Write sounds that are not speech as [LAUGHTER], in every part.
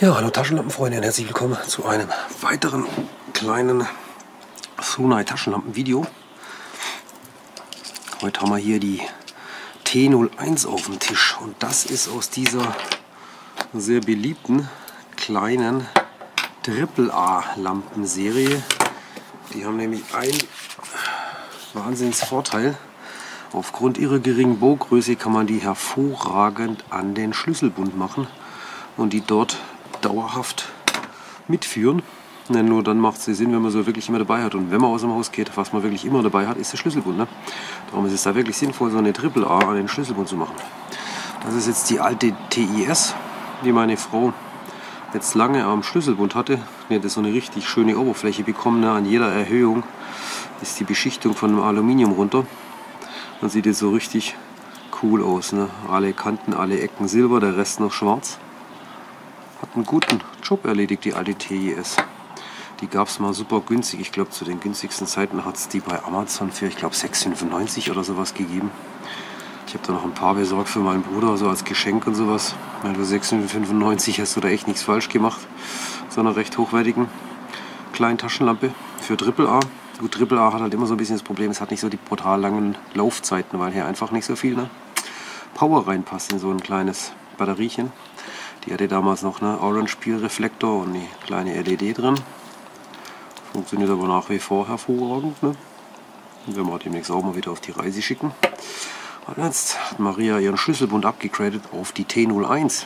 Ja, hallo Taschenlampenfreunde und herzlich willkommen zu einem weiteren kleinen Sunai Taschenlampen-Video. Heute haben wir hier die T01 auf dem Tisch und das ist aus dieser sehr beliebten kleinen AAA-Lampenserie. Die haben nämlich einen Wahnsinnsvorteil. Aufgrund ihrer geringen Baugröße kann man die hervorragend an den Schlüsselbund machen und die dort dauerhaft mitführen. Denn nur dann macht es Sinn, wenn man so wirklich immer dabei hat. Und wenn man aus dem Haus geht, was man wirklich immer dabei hat, ist der Schlüsselbund. Ne? Darum ist es da wirklich sinnvoll, so eine AAA an den Schlüsselbund zu machen. Das ist jetzt die alte TIS, die meine Frau jetzt lange am Schlüsselbund hatte. Die hat so eine richtig schöne Oberfläche bekommen. Ne? An jeder Erhöhung ist die Beschichtung von dem Aluminium runter. Dann sieht es so richtig cool aus. Ne? Alle Kanten, alle Ecken silber, der Rest noch schwarz. Hat einen guten Job erledigt, die alte TIS. Die gab es mal super günstig. Ich glaube, zu den günstigsten Zeiten hat es die bei Amazon für, ich glaube, 6,95 oder sowas gegeben. Ich habe da noch ein paar besorgt für meinen Bruder, so als Geschenk und sowas. Weil für 6,95 hast du da echt nichts falsch gemacht. So einer recht hochwertigen kleinen Taschenlampe für AAA. Gut, AAA hat halt immer so ein bisschen das Problem, es hat nicht so die brutal langen Laufzeiten, weil hier einfach nicht so viel ne, Power reinpasst in so ein kleines Batteriechen. Die hatte damals noch eine Orange-Spielreflektor und eine kleine LED drin. Funktioniert aber nach wie vor hervorragend. Ne? Und werden wir demnächst auch mal wieder auf die Reise schicken. Und jetzt hat Maria ihren Schlüsselbund abgegradet auf die T01.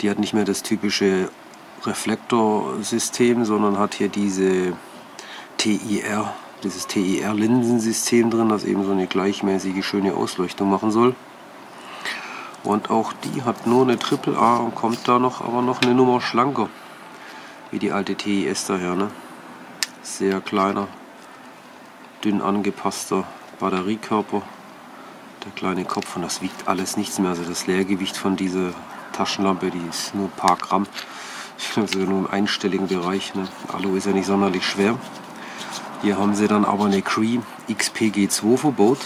Die hat nicht mehr das typische Reflektorsystem, sondern hat hier diese TIR, dieses TIR-Linsensystem drin, das eben so eine gleichmäßige, schöne Ausleuchtung machen soll. Und auch die hat nur eine AAA und kommt da noch aber noch eine Nummer schlanker. Wie die alte TIS daher. Ne? Sehr kleiner, dünn angepasster Batteriekörper. Der kleine Kopf und das wiegt alles nichts mehr. Also das Leergewicht von dieser Taschenlampe, die ist nur ein paar Gramm. Ich glaube sogar nur im einstelligen Bereich. Ne? Alu ist ja nicht sonderlich schwer. Hier haben sie dann aber eine Cree XPG2 verbaut.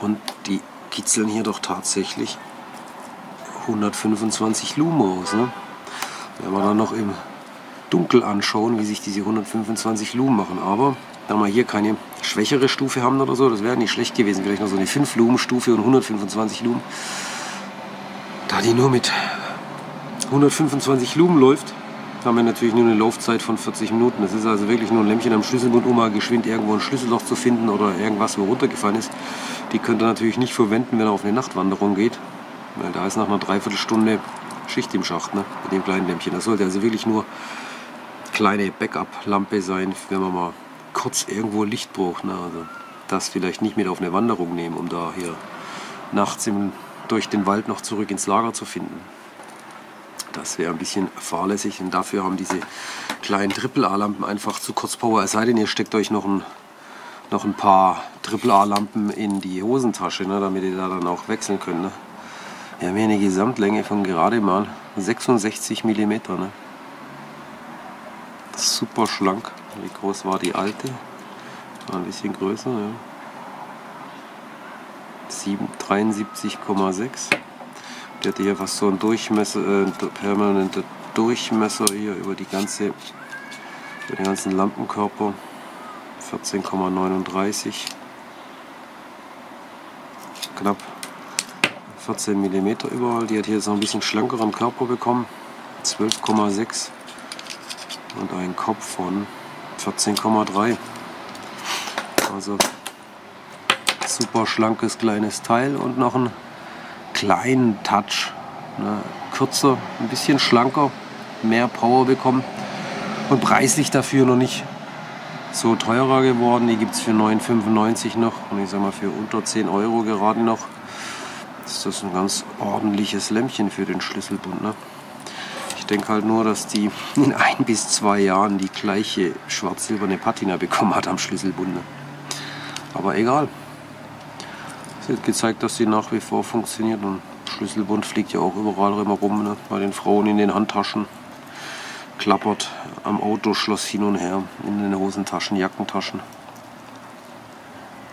Und kitzeln hier doch tatsächlich 125 Lumen aus. Ne? Wenn wir dann noch im Dunkel anschauen, wie sich diese 125 Lumen machen. Aber da wir hier keine schwächere Stufe haben oder so, das wäre nicht schlecht gewesen. Vielleicht noch so eine 5 Lumen Stufe und 125 Lumen. Da die nur mit 125 Lumen läuft, haben wir natürlich nur eine Laufzeit von 40 Minuten. Das ist also wirklich nur ein Lämpchen am Schlüsselbund, um mal geschwind irgendwo ein Schlüsselloch zu finden oder irgendwas, wo runtergefallen ist. Die könnt ihr natürlich nicht verwenden, wenn ihr auf eine Nachtwanderung geht. Weil da ist nach einer Dreiviertelstunde Schicht im Schacht ne? mit dem kleinen Lämpchen. Das sollte also wirklich nur kleine Backup-Lampe sein, wenn man mal kurz irgendwo Licht braucht. Ne? Also das vielleicht nicht mit auf eine Wanderung nehmen, um da hier nachts im, durch den Wald noch zurück ins Lager zu finden. Das wäre ein bisschen fahrlässig und dafür haben diese kleinen AAA-Lampen einfach zu kurz Power. Es sei denn, ihr steckt euch noch ein, noch ein paar AAA-Lampen in die Hosentasche, ne, damit ihr da dann auch wechseln könnt. Ne. Wir haben hier eine Gesamtlänge von gerade mal 66 mm. Ne. Super schlank. Wie groß war die alte? War ein bisschen größer. Ja. 73,6. Der hat hier fast so einen Durchmesser, äh, permanenter Durchmesser hier über die ganze, über den ganzen Lampenkörper. 14,39 knapp 14 mm überall. Die hat hier so ein bisschen schlankeren Körper bekommen, 12,6 und einen Kopf von 14,3. Also super schlankes kleines Teil und noch einen kleinen Touch. Ne, kürzer, ein bisschen schlanker, mehr Power bekommen und preislich dafür noch nicht so teurer geworden. Die gibt es für 9,95 noch und ich sag mal für unter 10 Euro gerade noch. Ist das ein ganz ordentliches Lämpchen für den Schlüsselbund. Ne? Ich denke halt nur, dass die [LAUGHS] in ein bis zwei Jahren die gleiche schwarz-silberne Patina bekommen hat am Schlüsselbund. Ne? Aber egal. Sie hat gezeigt, dass sie nach wie vor funktioniert und Schlüsselbund fliegt ja auch überall rum, ne? bei den Frauen in den Handtaschen klappert am Autoschloss hin und her, in den Hosentaschen, Jackentaschen.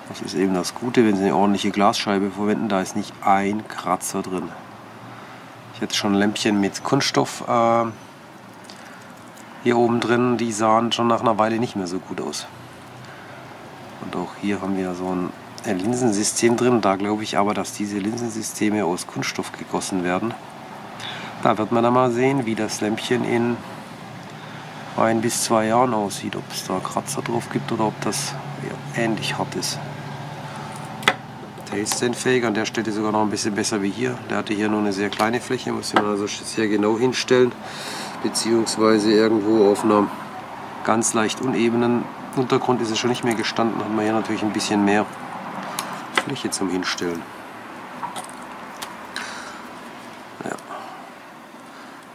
Das ist eben das Gute, wenn Sie eine ordentliche Glasscheibe verwenden, da ist nicht ein Kratzer drin. Ich hatte schon Lämpchen mit Kunststoff äh, hier oben drin, die sahen schon nach einer Weile nicht mehr so gut aus. Und auch hier haben wir so ein Linsensystem drin. Da glaube ich aber, dass diese Linsensysteme aus Kunststoff gegossen werden. Da wird man dann mal sehen, wie das Lämpchen in ein bis zwei Jahren aussieht. Ob es da Kratzer drauf gibt oder ob das ähnlich hart ist. Der ist fähig, an der Stelle sogar noch ein bisschen besser wie hier. Der hatte hier nur eine sehr kleine Fläche, muss man also sehr genau hinstellen, beziehungsweise irgendwo auf einer ganz leicht unebenen Untergrund ist es schon nicht mehr gestanden, hat man hier natürlich ein bisschen mehr Fläche zum Hinstellen. Ja.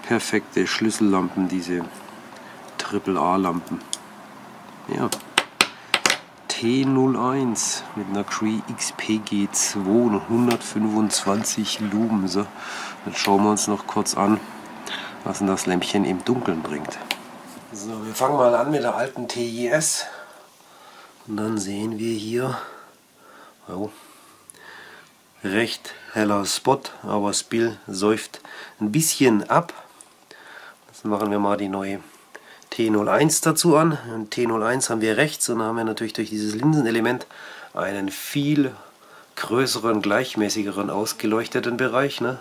Perfekte Schlüssellampen, diese AAA-Lampen. Ja. T01 mit einer Cree XPG2 und 125 Lumen. So, dann schauen wir uns noch kurz an, was denn das Lämpchen im Dunkeln bringt. So, wir fangen mal an mit der alten TIS. Und dann sehen wir hier Oh. Recht heller Spot, aber das Bild säuft ein bisschen ab. Jetzt machen wir mal die neue T01 dazu an. Und T01 haben wir rechts und haben wir natürlich durch dieses Linsenelement einen viel größeren, gleichmäßigeren, ausgeleuchteten Bereich. Ne?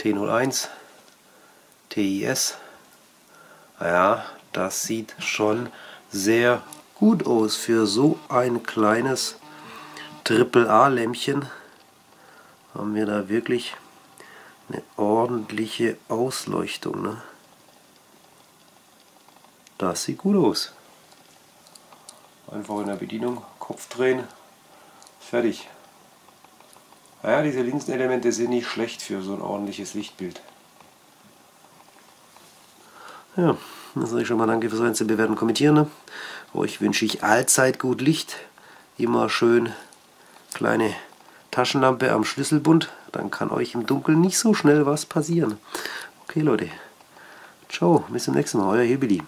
T01, TIS. Ja, das sieht schon sehr gut aus für so ein kleines AAA-Lämpchen haben wir da wirklich eine ordentliche Ausleuchtung. Ne? Das sieht gut aus. Einfach in der Bedienung, Kopf drehen, fertig. Naja, diese Linsenelemente sind nicht schlecht für so ein ordentliches Lichtbild. Ja, dann sage ich schon mal danke fürs Einzelne bewerten, kommentieren. Ne? Euch wünsche ich allzeit gut Licht, immer schön kleine Taschenlampe am Schlüsselbund, dann kann euch im Dunkeln nicht so schnell was passieren. Okay Leute, ciao, bis zum nächsten Mal, euer Hebeli.